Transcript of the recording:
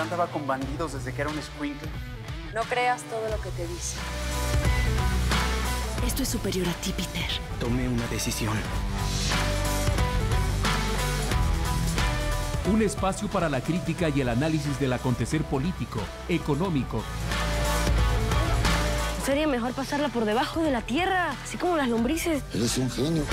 Andaba con bandidos desde que era un squinkle. No creas todo lo que te dice. Esto es superior a ti, Peter. Tomé una decisión. Un espacio para la crítica y el análisis del acontecer político, económico. Sería mejor pasarla por debajo de la tierra, así como las lombrices. Eres un genio.